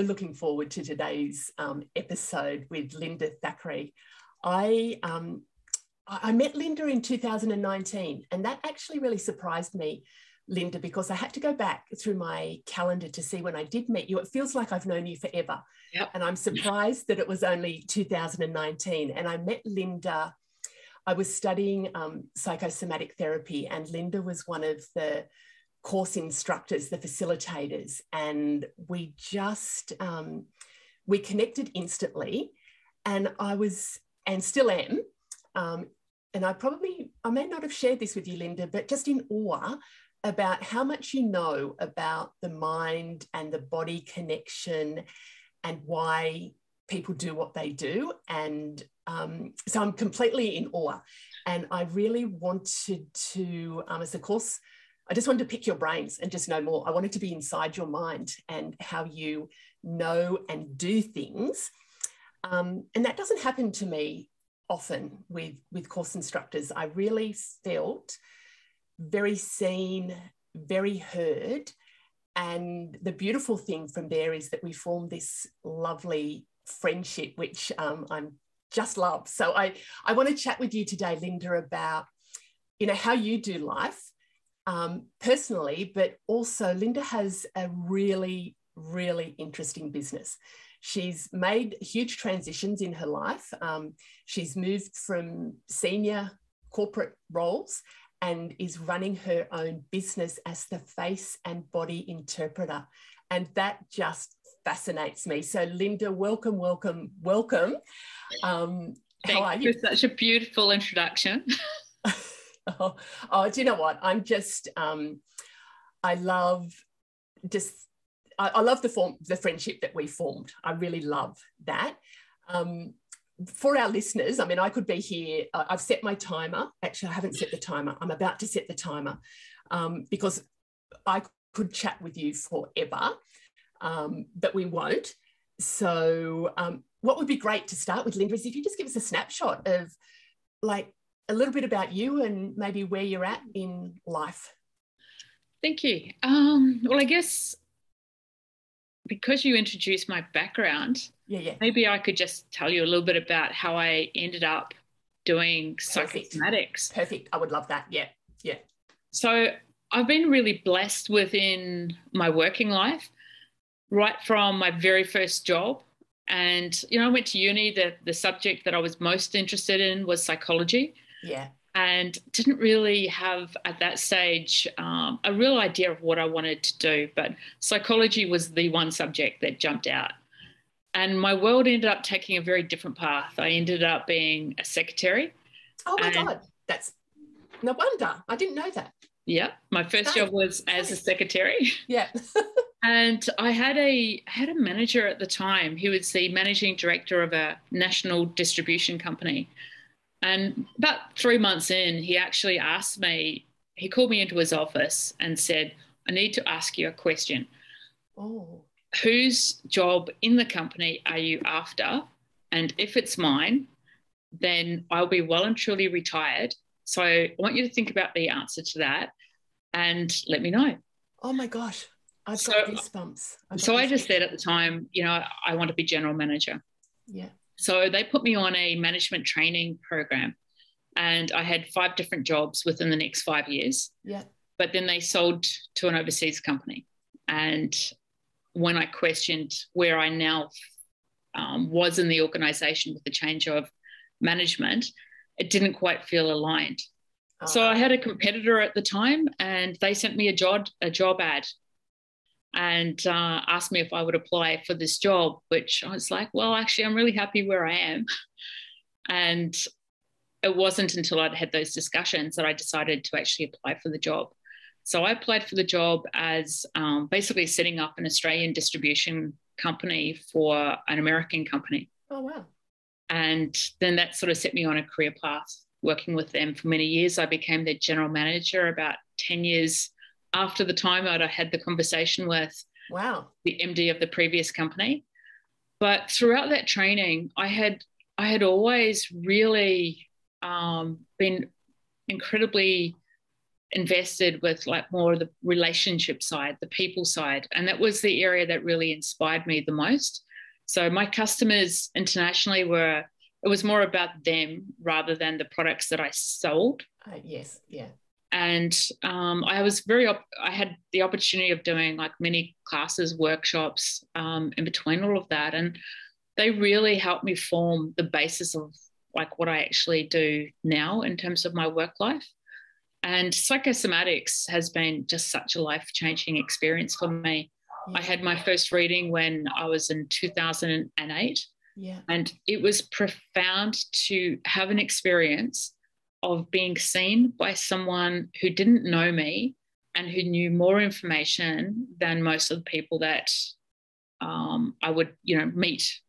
So looking forward to today's um, episode with Linda Thackray. I um, I met Linda in 2019, and that actually really surprised me, Linda, because I had to go back through my calendar to see when I did meet you. It feels like I've known you forever. Yep. And I'm surprised that it was only 2019. And I met Linda, I was studying um, psychosomatic therapy, and Linda was one of the course instructors, the facilitators, and we just um, we connected instantly. And I was and still am um, and I probably, I may not have shared this with you, Linda, but just in awe about how much you know about the mind and the body connection and why people do what they do. And um, so I'm completely in awe. And I really wanted to, um, as a course, I just wanted to pick your brains and just know more. I wanted to be inside your mind and how you know and do things. Um, and that doesn't happen to me often with with course instructors i really felt very seen very heard and the beautiful thing from there is that we formed this lovely friendship which um, i'm just love so i i want to chat with you today linda about you know how you do life um, personally but also linda has a really really interesting business She's made huge transitions in her life. Um, she's moved from senior corporate roles and is running her own business as the face and body interpreter. And that just fascinates me. So, Linda, welcome, welcome, welcome. Um, how are you? For such a beautiful introduction. oh, oh, do you know what? I'm just, um, I love just I, I, love the form, the friendship that we formed. I really love that. Um, for our listeners, I mean, I could be here. I've set my timer. Actually, I haven't set the timer. I'm about to set the timer um, because I could chat with you forever, um, but we won't. So, um, what would be great to start with, Linda, is if you just give us a snapshot of like a little bit about you and maybe where you're at in life. Thank you. Um, well, I guess because you introduced my background, yeah, yeah. maybe I could just tell you a little bit about how I ended up doing Perfect. psychosomatics. Perfect. I would love that. Yeah, yeah. So I've been really blessed within my working life, right from my very first job. And you know, I went to uni. The the subject that I was most interested in was psychology. Yeah and didn't really have at that stage um, a real idea of what I wanted to do. But psychology was the one subject that jumped out. And my world ended up taking a very different path. I ended up being a secretary. Oh my God, that's no wonder. I didn't know that. Yeah, my first Same. job was as a secretary. Yeah. and I had a had a manager at the time. He was the managing director of a national distribution company and about three months in, he actually asked me, he called me into his office and said, I need to ask you a question. Oh. Whose job in the company are you after? And if it's mine, then I'll be well and truly retired. So I want you to think about the answer to that and let me know. Oh my gosh. I've got goosebumps. I've so got I just said at the time, you know, I want to be general manager. Yeah. So they put me on a management training program and I had five different jobs within the next five years. Yeah. But then they sold to an overseas company. And when I questioned where I now um, was in the organization with the change of management, it didn't quite feel aligned. So I had a competitor at the time, and they sent me a job a job ad and uh, asked me if I would apply for this job, which I was like, well, actually, I'm really happy where I am. And it wasn't until I'd had those discussions that I decided to actually apply for the job. So I applied for the job as um, basically setting up an Australian distribution company for an American company. Oh, wow. And then that sort of set me on a career path working with them for many years. I became their general manager about 10 years after the time I'd had the conversation with wow the MD of the previous company. But throughout that training, I had I had always really um, been incredibly invested with like more of the relationship side, the people side. And that was the area that really inspired me the most. So my customers internationally were, it was more about them rather than the products that I sold. Uh, yes, yeah. And um, I was very, op- I had the opportunity of doing like many classes, workshops um, in between all of that. And they really helped me form the basis of like what I actually do now in terms of my work life. And psychosomatics has been just such a life changing experience for me. Yeah. I had my first reading when I was in 2008. Yeah. And it was profound to have an experience of being seen by someone who didn't know me and who knew more information than most of the people that um, I would, you know, meet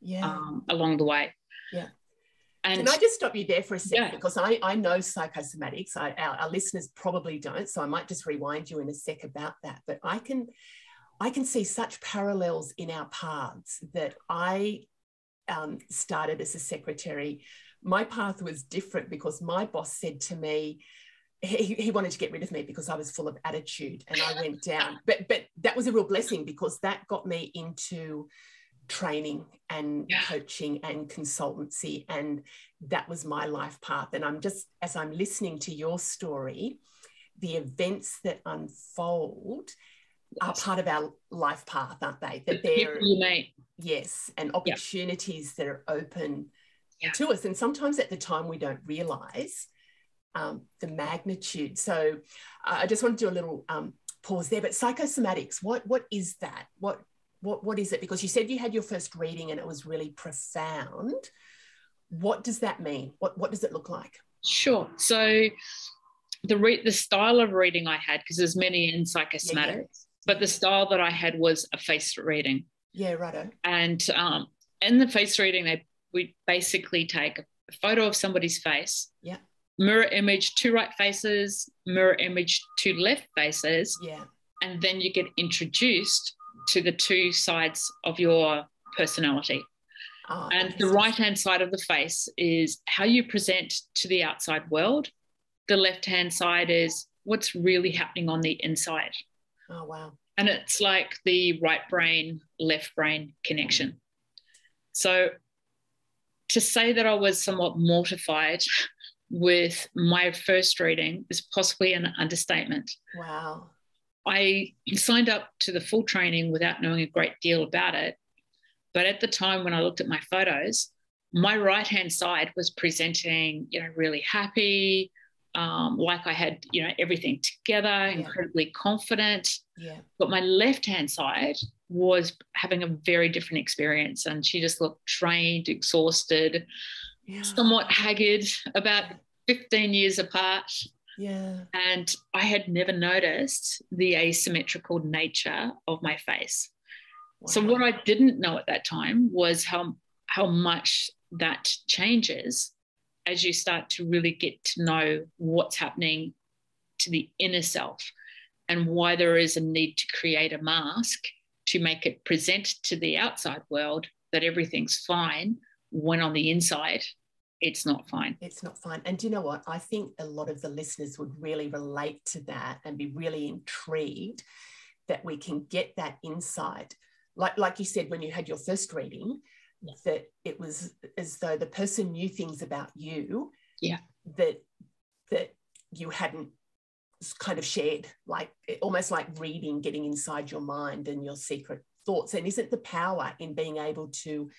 yeah. um, along the way. Yeah. And Can I just stop you there for a second? Yeah. Because I, I know psychosomatics. I, our, our listeners probably don't. So I might just rewind you in a sec about that. But I can I can see such parallels in our paths that I um, started as a secretary. My path was different because my boss said to me, he, he wanted to get rid of me because I was full of attitude and I went down. But but that was a real blessing because that got me into training and yeah. coaching and consultancy. And that was my life path. And I'm just, as I'm listening to your story, the events that unfold are part of our life path, aren't they? That they're, yes, and opportunities yeah. that are open yeah. to us. And sometimes at the time we don't realize um, the magnitude. So uh, I just want to do a little um, pause there. But psychosomatics, what what is that? What what, what is it? Because you said you had your first reading and it was really profound. What does that mean? What, what does it look like? Sure. So the re- the style of reading I had, because there's many in psychosomatics, yeah, yeah. but the style that I had was a face reading. Yeah, righto. And um, in the face reading, they we basically take a photo of somebody's face. Yeah. Mirror image two right faces, mirror image two left faces. Yeah. And then you get introduced to the two sides of your personality. Oh, and the right hand side of the face is how you present to the outside world. The left hand side is what's really happening on the inside. Oh, wow. And it's like the right brain, left brain connection. So to say that I was somewhat mortified with my first reading is possibly an understatement. Wow. I signed up to the full training without knowing a great deal about it. But at the time when I looked at my photos, my right hand side was presenting, you know, really happy, um, like I had, you know, everything together, yeah. incredibly confident. Yeah. But my left hand side was having a very different experience. And she just looked trained, exhausted, yeah. somewhat haggard, about 15 years apart. Yeah. And I had never noticed the asymmetrical nature of my face. Wow. So what I didn't know at that time was how how much that changes as you start to really get to know what's happening to the inner self and why there is a need to create a mask to make it present to the outside world that everything's fine when on the inside it's not fine. It's not fine. And do you know what? I think a lot of the listeners would really relate to that and be really intrigued that we can get that insight. Like, like you said, when you had your first reading, yeah. that it was as though the person knew things about you yeah. that that you hadn't kind of shared, like almost like reading, getting inside your mind and your secret thoughts. And isn't the power in being able to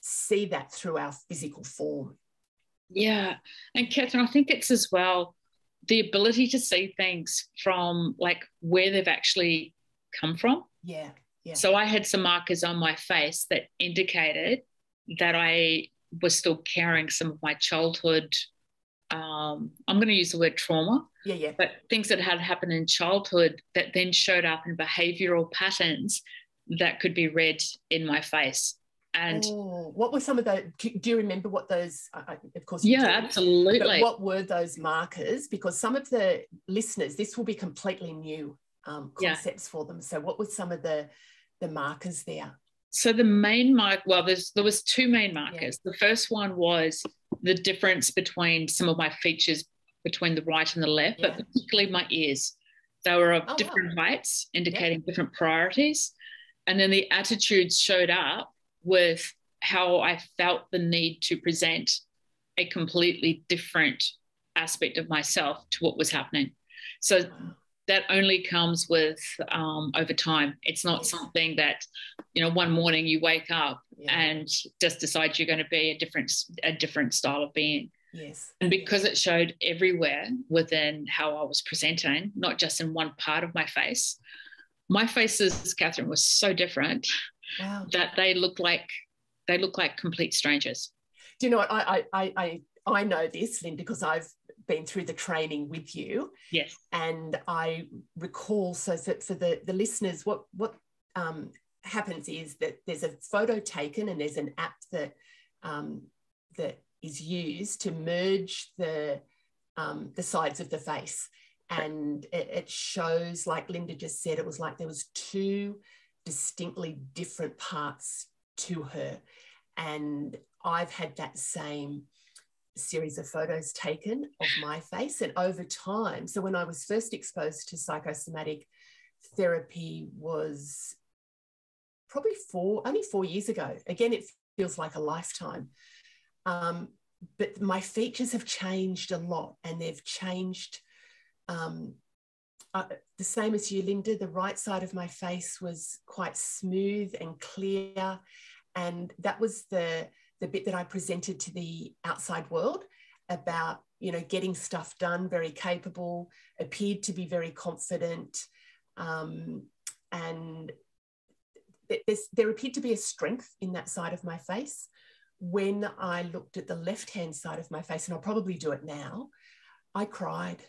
see that through our physical form. Yeah. And Catherine, I think it's as well the ability to see things from like where they've actually come from. Yeah. Yeah. So I had some markers on my face that indicated that I was still carrying some of my childhood. Um, I'm going to use the word trauma. Yeah, yeah. But things that had happened in childhood that then showed up in behavioral patterns that could be read in my face. And oh, what were some of those? Do you remember what those? Uh, of course, yeah, do, absolutely. what were those markers? Because some of the listeners, this will be completely new um, concepts yeah. for them. So, what were some of the the markers there? So the main mark, well, there's there was two main markers. Yeah. The first one was the difference between some of my features between the right and the left, yeah. but particularly my ears. They were of Oh, wow. different heights, indicating different priorities. And then the attitudes showed up with how I felt the need to present a completely different aspect of myself to what was happening. So Wow. That only comes with um, over time. It's not something that, you know, one morning you wake up Yeah. and just decide you're going to be a different a different style of being. yes. And because it showed everywhere within how I was presenting, not just in one part of my face, my faces, Catherine, was so different Wow. that they look like they look like complete strangers. Do you know what? I, I, I, I I know this, Linda, because I've been through the training with you. Yes. and I recall so for, for the the listeners, what what um, happens is that there's a photo taken and there's an app that um, that is used to merge the um, the sides of the face, and it, it shows, like Linda just said, it was like there was two distinctly different parts to her, and I've had that same series of photos taken of my face and over time so when i was first exposed to psychosomatic therapy was probably four only four years ago. Again it feels like a lifetime. Um, but my features have changed a lot and they've changed um, uh, the same as you linda. The right side of my face was quite smooth and clear and that was the the bit that I presented to the outside world about, you know, getting stuff done, very capable, appeared to be very confident. Um, and there appeared to be a strength in that side of my face. When I looked at the left hand side of my face, and I'll probably do it now, I cried.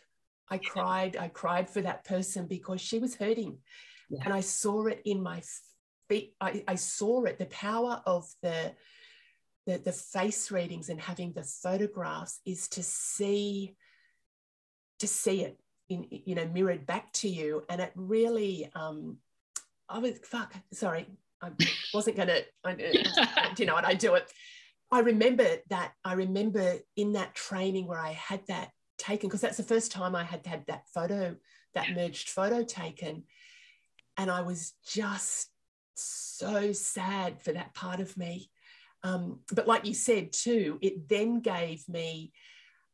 I cried. I cried for that person because she was hurting. Yeah. And I saw it in my feet. I, I saw it, the power of the, the, the face readings and having the photographs is to see to see it in you know mirrored back to you. And it really um i was fuck sorry i wasn't gonna I, you know what i do it. I remember that i remember in that training where i had that taken because that's the first time i had had that photo that merged photo taken. And i was just so sad for that part of me um, but like you said too, it then gave me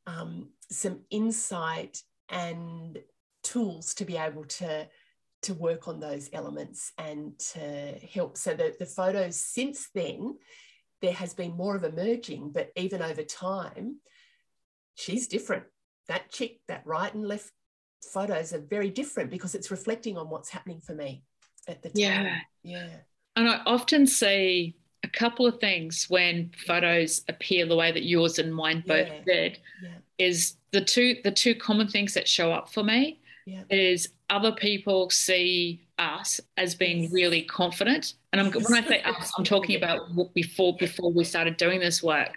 um, some insight and tools to be able to to work on those elements and to help. So the, the photos since then, there has been more of a merging, but even over time, she's different. That chick, that right and left photos are very different because it's reflecting on what's happening for me at the time. Yeah. Yeah. And I often see couple of things when photos appear the way that yours and mine both Yeah. did Yeah. is the two the two common things that show up for me Yeah. is other people see us as being Yes. really confident and I'm, when I say us I'm talking about before before we started doing this work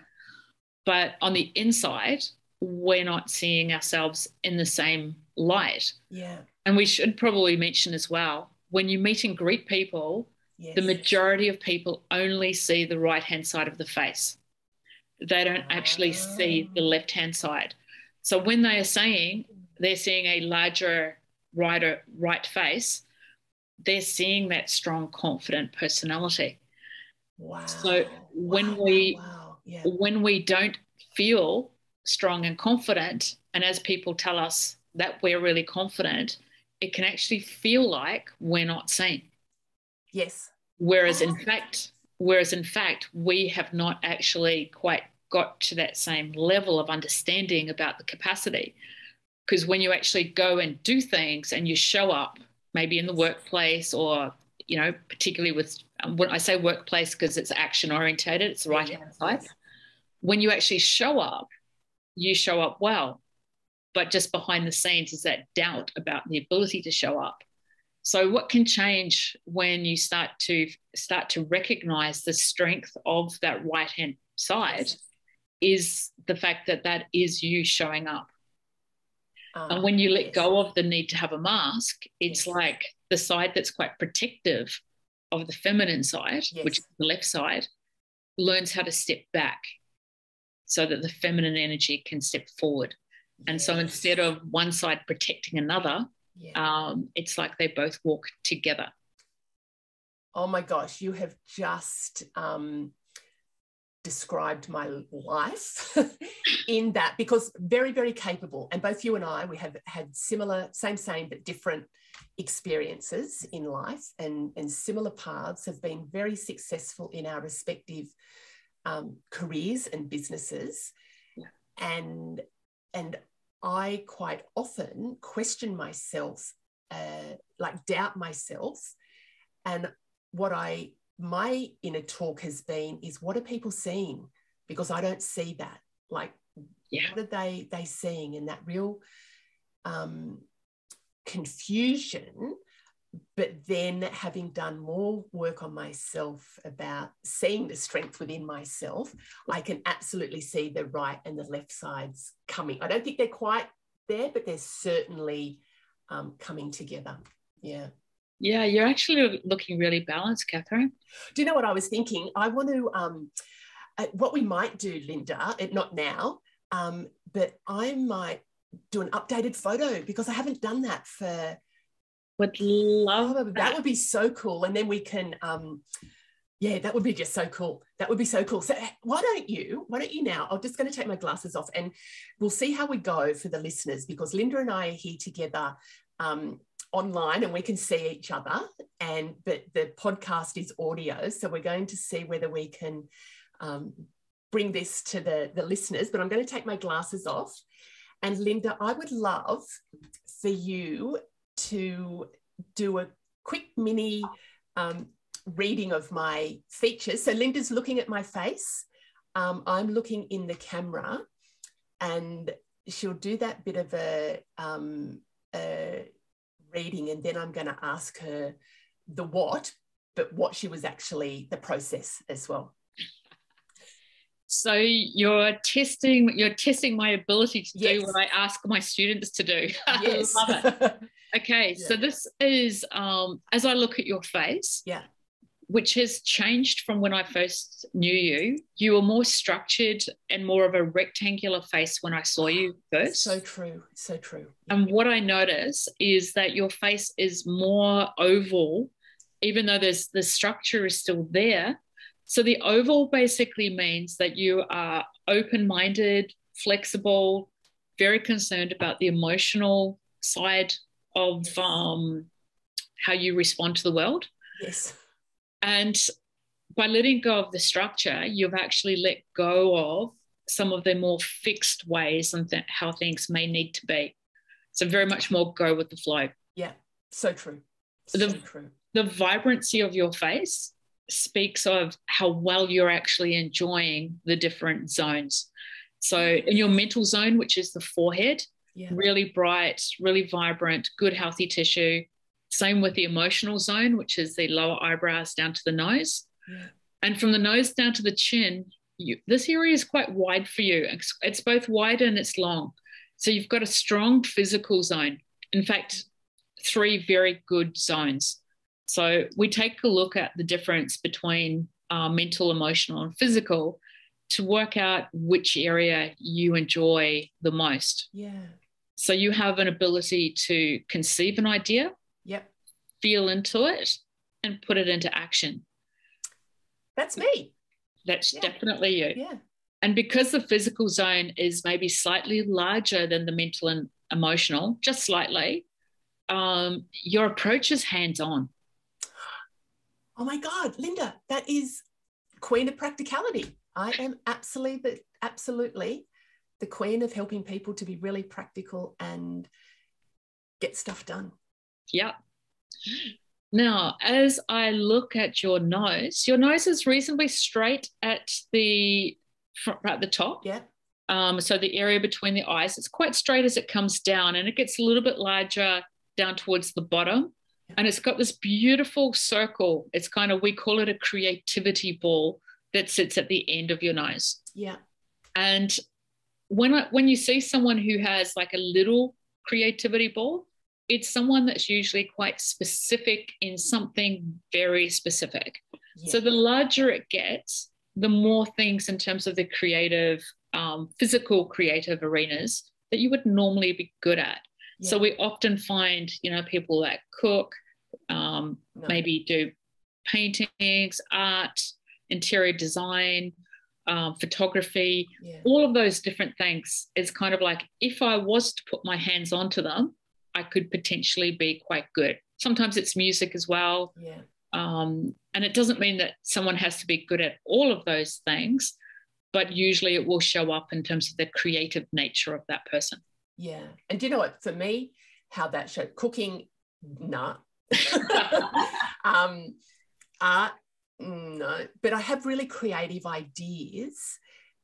but on the inside we're not seeing ourselves in the same light Yeah. and we should probably mention as well when you meet and greet people Yes. the majority of people only see the right hand side of the face. They don't actually see the ah. left hand side. So when they are saying they're seeing a larger right, or right face, they're seeing that strong, confident personality. Wow. So when Wow, we wow. Yeah. when we don't feel strong and confident, and as people tell us that we're really confident, it can actually feel like we're not seen. Yes. Whereas in fact, whereas in fact, we have not actually quite got to that same level of understanding about the capacity. Because when you actually go and do things and you show up, maybe in the workplace or you know, particularly with um, when I say workplace because it's action orientated, it's the right hand side. When you actually show up, you show up well, but just behind the scenes is that doubt about the ability to show up. So what can change when you start to start to recognize the strength of that right hand side is the fact that that is you showing up. Um, And when you let yes. go of the need to have a mask, Yes. it's like the side that's quite protective of the feminine side, which is the left side, learns how to step back so that the feminine energy can step forward. And so instead of one side protecting another, Yeah. um, it's like they both walk together. oh my gosh, you have just um, described my life in that because very, very capable. And both you and I, we have had similar, same, same, but different experiences in life and, and similar paths have been very successful in our respective um, careers and businesses. Yeah. And, and I quite often question myself, uh, like doubt myself. And what I my inner talk has been is what are people seeing? Because I don't see that. Like, Yeah. what are they they seeing? And that real um, confusion. But then having done more work on myself about seeing the strength within myself, I can absolutely see the right and the left sides coming. I don't think they're quite there, but they're certainly um, coming together. Yeah. Yeah, you're actually looking really balanced, Catherine. Do you know what I was thinking? I want to, um, uh, what we might do, Linda, not now, um, but I might do an updated photo because I haven't done that for, Would love oh, that would be so cool. And then we can, um, yeah, that would be just so cool. That would be so cool. So eh, why don't you, why don't you now, I'm just going to take my glasses off and we'll see how we go for the listeners because Linda and I are here together um, online and we can see each other and but the podcast is audio so we're going to see whether we can um, bring this to the the listeners but i'm going to take my glasses off and linda i would love for you to do a quick mini um, reading of my features so linda's looking at my face um, i'm looking in the camera and she'll do that bit of a, um, a reading and then I'm going to ask her the what, but what she was actually the process as well. So you're testing you're testing my ability to Yes. do what I ask my students to do. Yes. Love it. Okay, so this is um, as I look at your face, yeah. which has changed from when I first knew you. You were more structured and more of a rectangular face when I saw you first. So true. So true. And what I notice is that your face is more oval, even though there's the structure is still there. So the oval basically means that you are open-minded, flexible, very concerned about the emotional side of um, how you respond to the world. Yes. And by letting go of the structure, you've actually let go of some of the more fixed ways and th- how things may need to be. So very much more go with the flow. Yeah. So true. So The- true. The vibrancy of your face speaks of how well you're actually enjoying the different zones. So in your mental zone, which is the forehead, Yeah. really bright, really vibrant, good healthy tissue. Same with the emotional zone, which is the lower eyebrows down to the nose. Yeah. And from the nose down to the chin, you, this area is quite wide for you. It's, it's both wide and it's long. So you've got a strong physical zone. In fact, three very good zones. So we take a look at the difference between uh, mental, emotional, and physical to work out which area you enjoy the most. Yeah. So you have an ability to conceive an idea, Yep. feel into it, and put it into action. That's me. That's Yeah. definitely you. Yeah. And because the physical zone is maybe slightly larger than the mental and emotional, just slightly, um, your approach is hands on. Oh my God, Linda, that is queen of practicality. I am absolutely the, absolutely the queen of helping people to be really practical and get stuff done. Yep. Now, as I look at your nose, your nose is reasonably straight at the front, at the top. Yeah. Um, so the area between the eyes, it's quite straight as it comes down, and it gets a little bit larger down towards the bottom. And it's got this beautiful circle. It's kind of we call it a creativity ball that sits at the end of your nose. Yeah. And when I, when you see someone who has like a little creativity ball, it's someone that's usually quite specific in something very specific. yeah. So the larger it gets, the more things in terms of the creative, um, physical creative arenas that you would normally be good at. Yeah. So we often find, you know, people that cook, um, no. maybe do paintings, art, interior design, um, photography, yeah. all of those different things is kind of like if I was to put my hands onto them, I could potentially be quite good. Sometimes it's music as well. Yeah. Um, and it doesn't mean that someone has to be good at all of those things, but usually it will show up in terms of the creative nature of that person. Yeah. And do you know what, for me, how that showed cooking, nah. um, art, no. But I have really creative ideas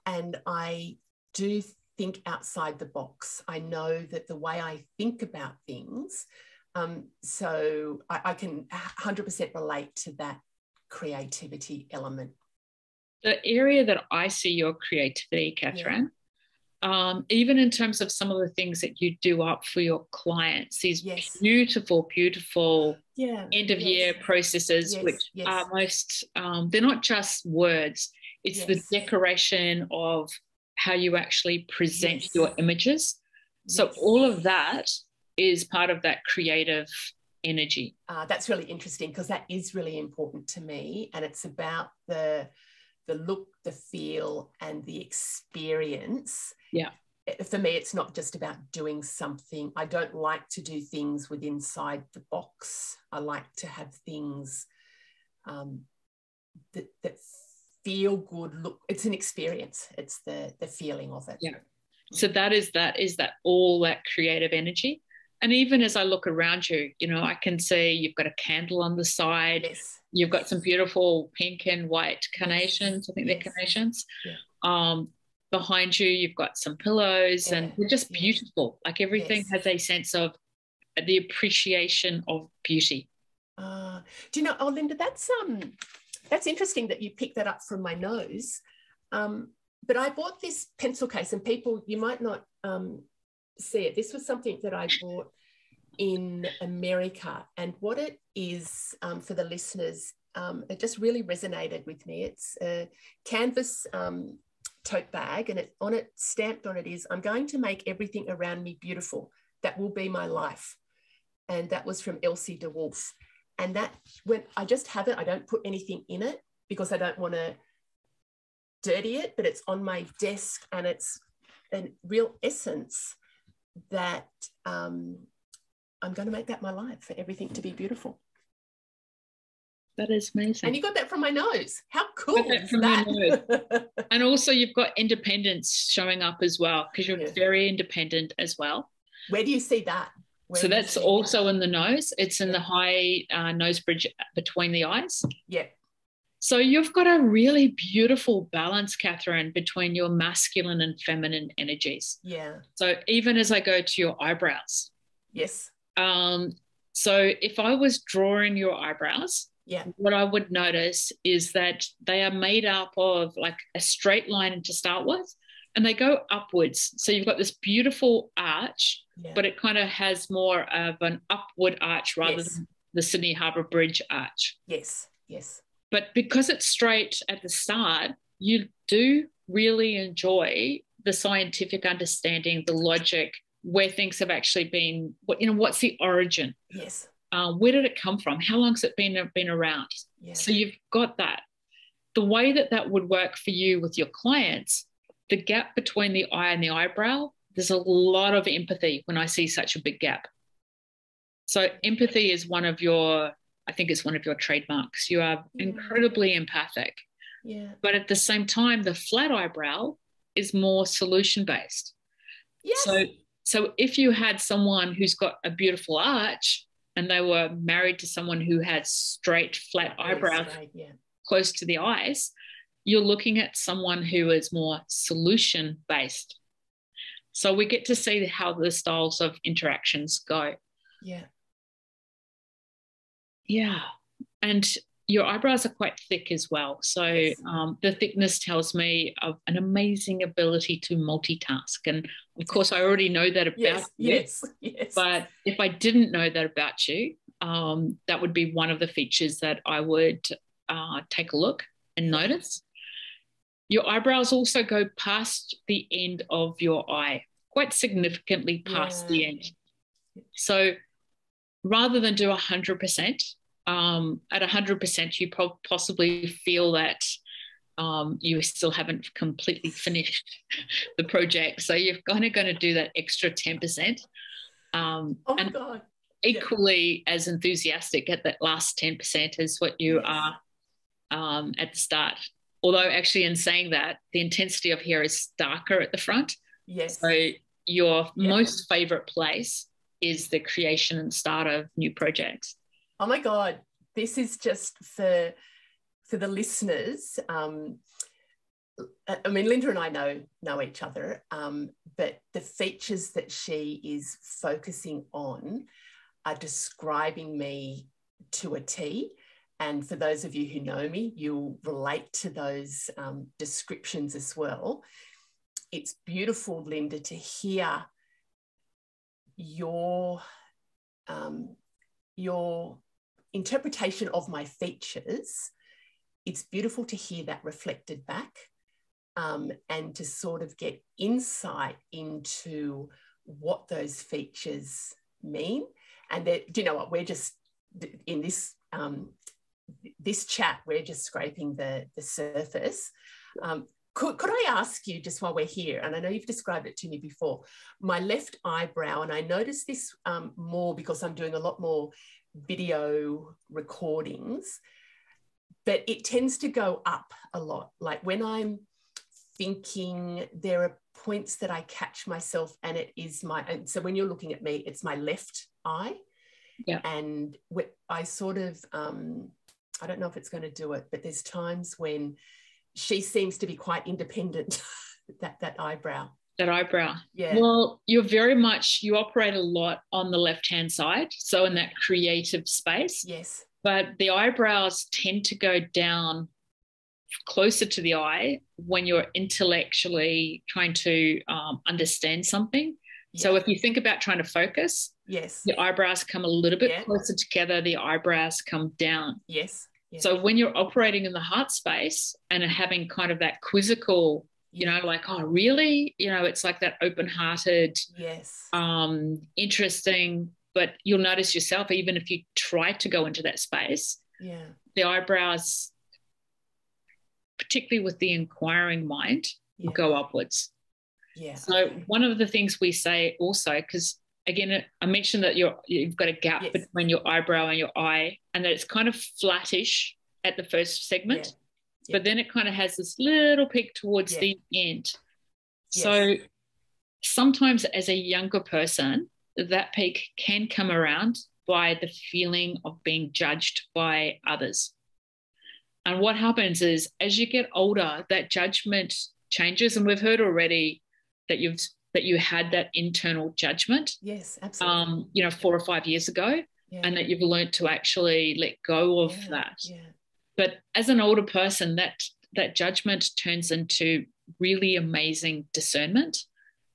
and I do think outside the box. I know that the way I think about things, um, so I, I can 100% relate to that creativity element. The area that I see your creativity, Catherine. Um, even in terms of some of the things that you do up for your clients, these yes. beautiful, beautiful yeah. end of yes. year processes, yes. which are most, um, they're not just words, it's the decoration of how you actually present your images. So, all of that is part of that creative energy. Uh, that's really interesting because that is really important to me, and it's about the the look, the feel, and the experience. Yeah. For me, it's not just about doing something. I don't like to do things with inside the box. I like to have things um, that, that feel good. Look, it's an experience. It's the the feeling of it. Yeah. So that is that is that all that creative energy and even as I look around you, you know, I can see you've got a candle on the side. Yes. You've got some beautiful pink and white carnations. I think they're carnations. Yeah. Um, behind you, you've got some pillows, yeah. and they're just beautiful. Like everything yes. has a sense of the appreciation of beauty. Uh, do you know, oh, Linda, that's um, that's interesting that you picked that up from my nose. Um, but I bought this pencil case, and people, you might not um, see it. This was something that I bought in America. And what it is um, for the listeners, um, it just really resonated with me. It's a canvas um, tote bag, and it, on it, stamped on it is I'm going to make everything around me beautiful. That will be my life. And that was from Elsie de Wolfe. And that, when I just have it, I don't put anything in it because I don't want to dirty it, but it's on my desk and it's a real essence that um, I'm going to make that my life for everything to be beautiful. That is amazing. And you got that from my nose. How cool is that? and also, you've got independence showing up as well because you're yeah. very independent as well. Where do you see that? Where so that's also that? in the nose. It's in yeah. the high uh, nose bridge between the eyes. Yeah. So you've got a really beautiful balance, Catherine, between your masculine and feminine energies. Yeah. So even as I go to your eyebrows. Yes. Um, so if I was drawing your eyebrows, yeah, what I would notice is that they are made up of like a straight line to start with, and they go upwards. So you've got this beautiful arch, yeah. but it kind of has more of an upward arch rather yes. than the Sydney Harbour Bridge arch. Yes. Yes. But because it's straight at the start, you do really enjoy the scientific understanding, the logic, where things have actually been. What you know, what's the origin? Yes. Uh, where did it come from? How long has it been been around? Yes. So you've got that. The way that that would work for you with your clients, the gap between the eye and the eyebrow, there's a lot of empathy when I see such a big gap. So empathy is one of your I think it's one of your trademarks. You are yeah. incredibly empathic. Yeah. But at the same time, the flat eyebrow is more solution based. Yes. So so if you had someone who's got a beautiful arch and they were married to someone who had straight, flat eyebrows straight, yeah. close to the eyes, you're looking at someone who is more solution based. So we get to see how the styles of interactions go. Yeah. Yeah. And your eyebrows are quite thick as well. So um, the thickness tells me of an amazing ability to multitask. And of course, I already know that about yes, you. Yes, yes. But if I didn't know that about you, um, that would be one of the features that I would uh, take a look and notice. Your eyebrows also go past the end of your eye quite significantly past yeah. the end. So rather than do 100%, um, at 100%, you po- possibly feel that um, you still haven't completely finished the project. So you're kind of going to do that extra 10%. Um, oh and God. equally yeah. as enthusiastic at that last 10% as what you yes. are um, at the start. Although, actually, in saying that, the intensity of here is darker at the front. Yes. So your yeah. most favorite place is the creation and start of new projects. Oh my God, this is just for for the listeners. Um, I mean, Linda and I know know each other, um, but the features that she is focusing on are describing me to a T. And for those of you who know me, you'll relate to those um, descriptions as well. It's beautiful, Linda, to hear your um, your interpretation of my features. It's beautiful to hear that reflected back um, and to sort of get insight into what those features mean. And that, do you know what? We're just in this um, this chat. We're just scraping the the surface. Um, could, could I ask you just while we're here, and I know you've described it to me before, my left eyebrow, and I notice this um, more because I'm doing a lot more video recordings, but it tends to go up a lot. Like when I'm thinking, there are points that I catch myself, and it is my, and so when you're looking at me, it's my left eye. Yeah. And I sort of, um, I don't know if it's going to do it, but there's times when she seems to be quite independent, that, that eyebrow. That eyebrow. Yeah. Well, you're very much, you operate a lot on the left hand side. So in that creative space. Yes. But the eyebrows tend to go down closer to the eye when you're intellectually trying to um, understand something. Yeah. So if you think about trying to focus, yes, the eyebrows come a little bit yeah. closer together. The eyebrows come down. Yes. So when you're operating in the heart space and having kind of that quizzical, you know, like, oh, really? You know, it's like that open hearted, yes, um, interesting, but you'll notice yourself, even if you try to go into that space, yeah, the eyebrows, particularly with the inquiring mind, yeah. will go upwards. Yeah. So one of the things we say also, because again, I mentioned that you're, you've got a gap yes. between your eyebrow and your eye, and that it's kind of flattish at the first segment, yeah. But then it kind of has this little peak towards the end. Yes. So sometimes, as a younger person, that peak can come around by the feeling of being judged by others. And what happens is, as you get older, that judgment changes. And we've heard already that you've that you had that internal judgment. Yes, absolutely. Um, you know, four or five years ago, yeah. and that you've learned to actually let go of yeah, that. Yeah. But as an older person, that that judgment turns into really amazing discernment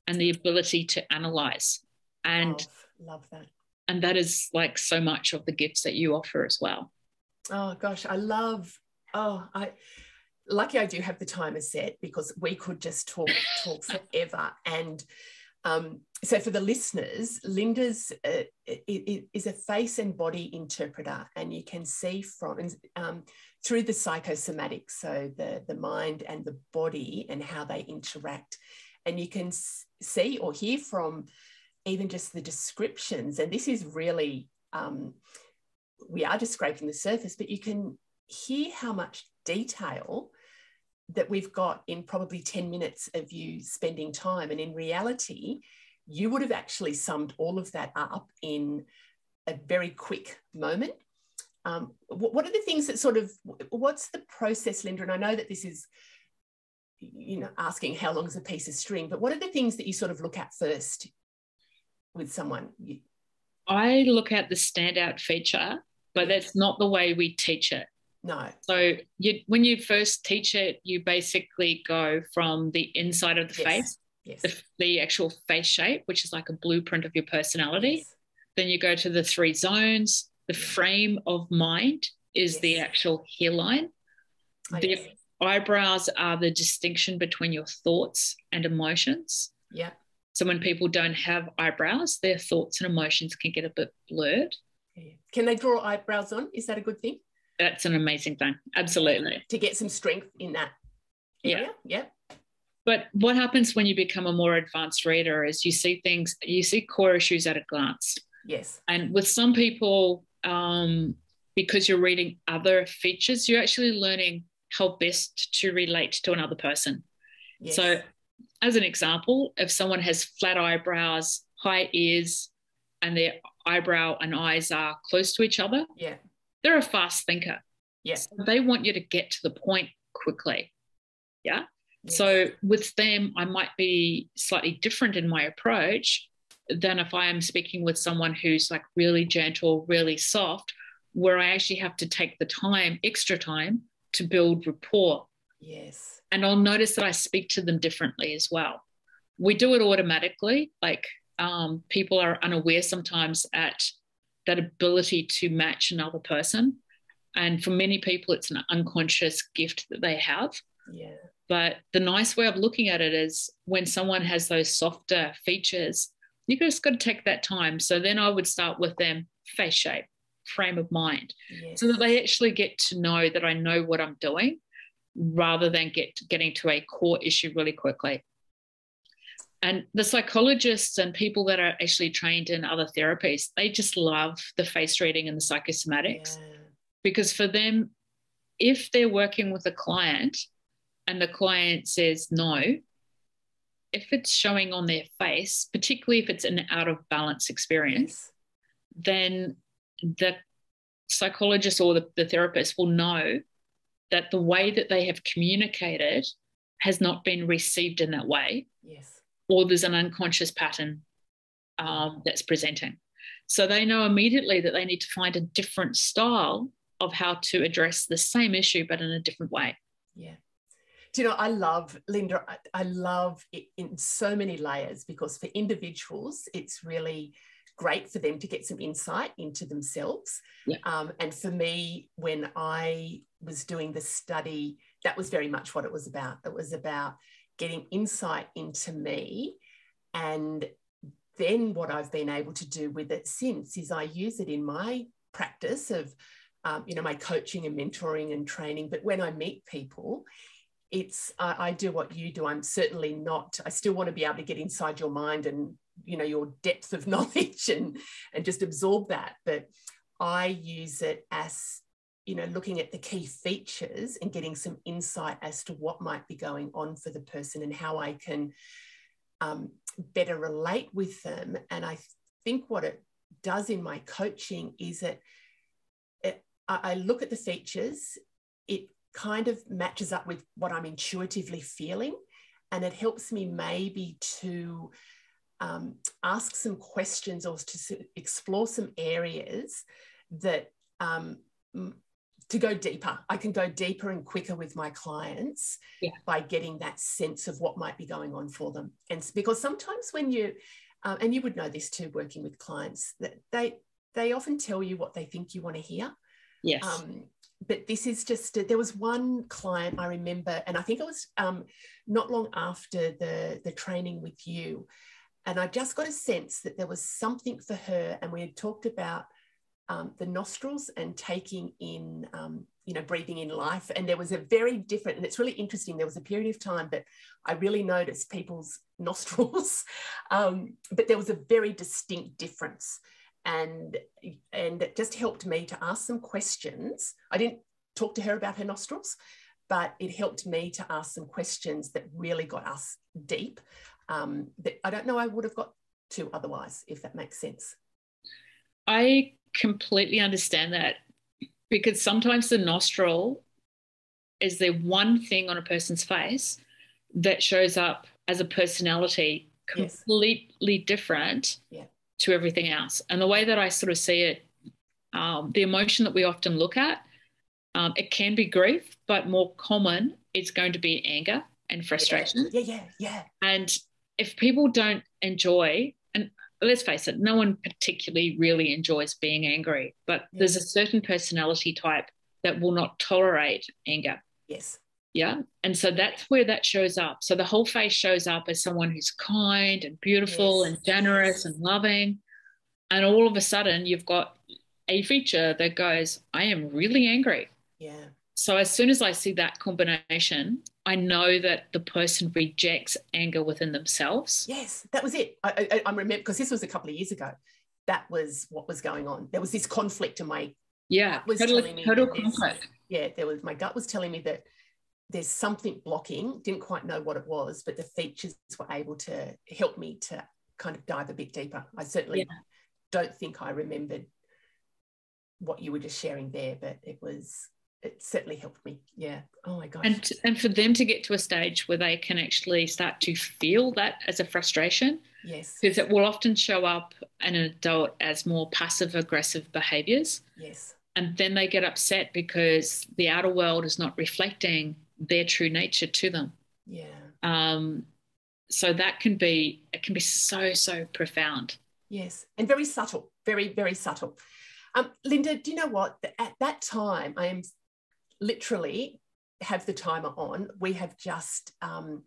and the ability to analyze. And love, love that. And that is like so much of the gifts that you offer as well. Oh gosh, I love. Oh, I lucky I do have the timer set because we could just talk talk forever. And um, so for the listeners, Linda's uh, is a face and body interpreter, and you can see from um, through the psychosomatic, so the the mind and the body and how they interact, and you can see or hear from even just the descriptions. And this is really um, we are just scraping the surface, but you can hear how much detail that we've got in probably 10 minutes of you spending time. And in reality, you would have actually summed all of that up in a very quick moment. Um, what are the things that sort of, what's the process, Linda? And I know that this is, you know, asking how long is a piece of string, but what are the things that you sort of look at first with someone? I look at the standout feature, but that's not the way we teach it. No. So you, when you first teach it, you basically go from the inside of the yes. face, yes. The, the, actual face shape, which is like a blueprint of your personality. Yes. Then you go to the three zones. The frame of mind is the actual hairline. Oh, the eyebrows are the distinction between your thoughts and emotions. Yeah. So when people don't have eyebrows, their thoughts and emotions can get a bit blurred. Can they draw eyebrows on? Is that a good thing? That's an amazing thing. Absolutely. To get some strength in that area. Yeah. yeah. But what happens when you become a more advanced reader is you see things, you see core issues at a glance. Yes. And with some people, um, because you're reading other features, you're actually learning how best to relate to another person. Yes. So, as an example, if someone has flat eyebrows, high ears, and their eyebrow and eyes are close to each other, yeah, they're a fast thinker. Yes, so they want you to get to the point quickly. Yeah. Yes. So with them, I might be slightly different in my approach than if I am speaking with someone who's like really gentle, really soft, where I actually have to take the time, extra time, to build rapport. Yes. And I'll notice that I speak to them differently as well. We do it automatically. Like um, people are unaware sometimes at that ability to match another person. And for many people, it's an unconscious gift that they have. Yeah. But the nice way of looking at it is when someone has those softer features, you just got to take that time. So then I would start with them face shape, frame of mind, yes. so that they actually get to know that I know what I'm doing rather than get getting to a core issue really quickly. And the psychologists and people that are actually trained in other therapies, they just love the face reading and the psychosomatics yeah. because for them, if they're working with a client and the client says no, if it's showing on their face, particularly if it's an out of balance experience, then the psychologist or the, the therapist will know that the way that they have communicated has not been received in that way. Yes. Or there's an unconscious pattern um, that's presenting. So they know immediately that they need to find a different style of how to address the same issue, but in a different way. Yeah. Do you know, I love, Linda, I, I love it in so many layers because for individuals, it's really great for them to get some insight into themselves. Yeah. Um, and for me, when I was doing the study, that was very much what it was about. It was about getting insight into me. And then what I've been able to do with it since is I use it in my practice of, um, you know, my coaching and mentoring and training. But when I meet people, it's I, do what you do. I'm certainly not. I still want to be able to get inside your mind and you know your depth of knowledge and and just absorb that. But I use it as you know looking at the key features and getting some insight as to what might be going on for the person and how I can um, better relate with them. And I think what it does in my coaching is that it, I look at the features. It kind of matches up with what I'm intuitively feeling. And it helps me maybe to um, ask some questions or to explore some areas that um, to go deeper. I can go deeper and quicker with my clients yeah. by getting that sense of what might be going on for them. And because sometimes when you, uh, and you would know this too, working with clients, that they they often tell you what they think you want to hear. Yes. Um, but this is just there was one client I remember, and I think it was um, not long after the the training with you, and I just got a sense that there was something for her, and we had talked about um, the nostrils and taking in, um, you know, breathing in life, and there was a very different, and it's really interesting. There was a period of time that I really noticed people's nostrils, um, but there was a very distinct difference and and it just helped me to ask some questions. I didn't talk to her about her nostrils, but it helped me to ask some questions that really got us deep. Um, that I don't know I would have got to otherwise, if that makes sense. I completely understand that because sometimes the nostril is the one thing on a person's face that shows up as a personality completely yes. different yeah to everything else. And the way that I sort of see it, um, the emotion that we often look at, um, it can be grief, but more common, it's going to be anger and frustration. Yeah, yeah, yeah. And if people don't enjoy, and let's face it, no one particularly really enjoys being angry, but yeah. there's a certain personality type that will not tolerate anger. Yes. Yeah. And so that's where that shows up. So the whole face shows up as someone who's kind and beautiful yes. and generous and loving. And all of a sudden, you've got a feature that goes, I am really angry. Yeah. So as soon as I see that combination, I know that the person rejects anger within themselves. Yes, that was it. I, I, I remember because this was a couple of years ago. That was what was going on. There was this conflict in my yeah, was total, total conflict. Yeah, there was my gut was telling me that there's something blocking. Didn't quite know what it was, but the features were able to help me to kind of dive a bit deeper. I certainly yeah. don't think I remembered what you were just sharing there, but it was it certainly helped me. Yeah. Oh my gosh. And and for them to get to a stage where they can actually start to feel that as a frustration. Yes. Because it will often show up in an adult as more passive aggressive behaviors. Yes. And then they get upset because the outer world is not reflecting their true nature to them. Yeah. Um, so that can be it can be so so profound. Yes, and very subtle, very very subtle. Um, Linda, do you know what? At that time, I am literally have the timer on. We have just, um,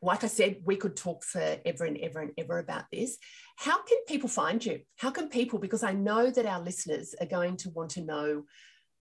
like I said, we could talk for ever and ever and ever about this. How can people find you? How can people, because I know that our listeners are going to want to know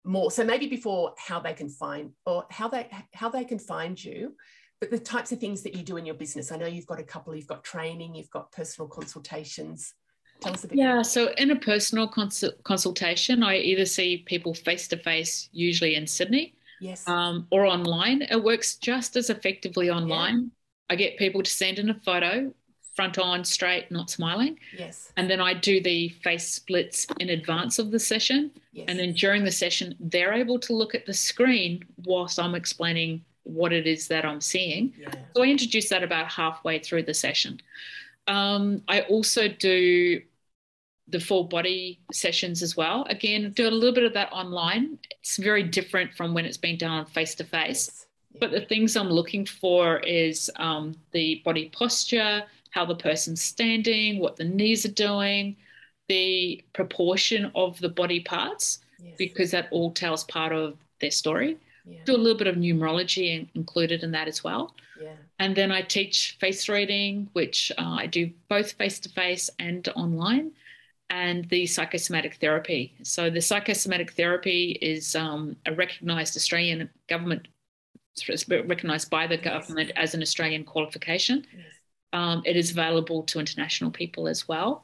more. So maybe before how they can find or how they how they can find you, but the types of things that you do in your business. I know you've got a couple, you've got training, you've got personal consultations. Tell us a bit. Yeah, more. so in a personal consultation, I either see people face to face, usually in Sydney, yes, um, or online. It works just as effectively online. Yeah. I get people to send in a photo, front on, straight, not smiling. Yes. And then I do the face splits in advance of the session. Yes. And then during the session, they're able to look at the screen whilst I'm explaining what it is that I'm seeing. Yeah. So I introduce that about halfway through the session. Um, I also do the full body sessions as well. Again, do a little bit of that online. It's very different from when it's been done face to face. But the things I'm looking for is um, the body posture, how the person's standing, what the knees are doing, the proportion of the body parts, yes. because that all tells part of their story. Yeah. Do a little bit of numerology included in that as well. Yeah. And then I teach face reading, which uh, I do both face to face and online and the psychosomatic therapy. So the psychosomatic therapy is um, a recognised Australian government, recognised by the government yes. as an Australian qualification. Yes. Um, it is available to international people as well.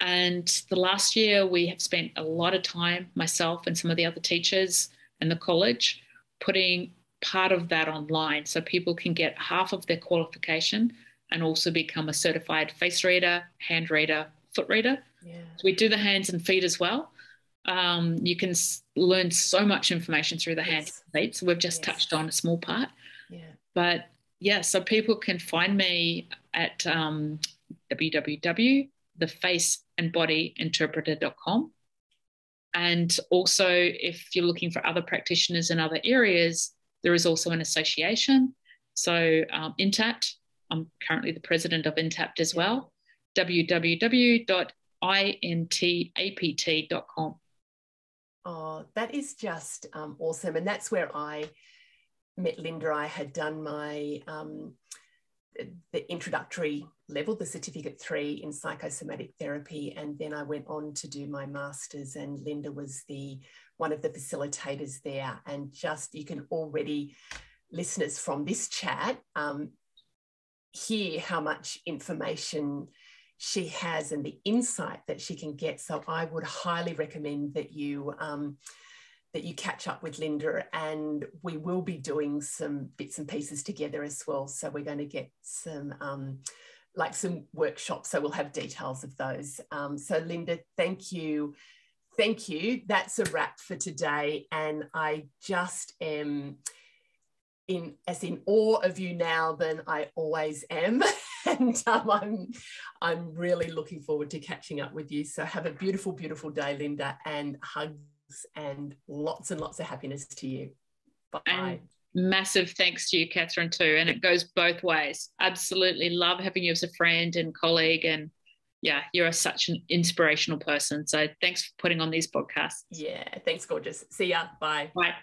And the last year, we have spent a lot of time, myself and some of the other teachers and the college, putting part of that online so people can get half of their qualification and also become a certified face reader, hand reader, foot reader yeah. So we do the hands and feet as well. Um, you can learn so much information through the yes. hands and feet. So we've just yes. touched on a small part. Yeah. But yeah, so people can find me at um, www.thefaceandbodyinterpreter.com. And also, if you're looking for other practitioners in other areas, there is also an association. So, um, INTAPT, I'm currently the president of INTAPT as well. www intapt.com. Oh, that is just um, awesome. And that's where I met Linda. I had done my um, the introductory level, the certificate three in psychosomatic therapy, and then I went on to do my masters. And Linda was the one of the facilitators there. And just you can already listeners from this chat um, hear how much information she has and the insight that she can get. So I would highly recommend that you um, that you catch up with Linda, and we will be doing some bits and pieces together as well. So we're going to get some. Um, like some workshops, so we'll have details of those. Um, so, Linda, thank you thank you. That's a wrap for today. And I just am in as in awe of you now than I always am. and um, I'm I'm really looking forward to catching up with you. So have a beautiful, beautiful day, Linda, and and lots and lots of happiness to you. Bye. And massive thanks to you, Catherine, too. And it goes both ways. Absolutely love having you as a friend and colleague. And yeah, you're such an inspirational person. So thanks for putting on these podcasts. Yeah, thanks, gorgeous. See ya. Bye. Bye.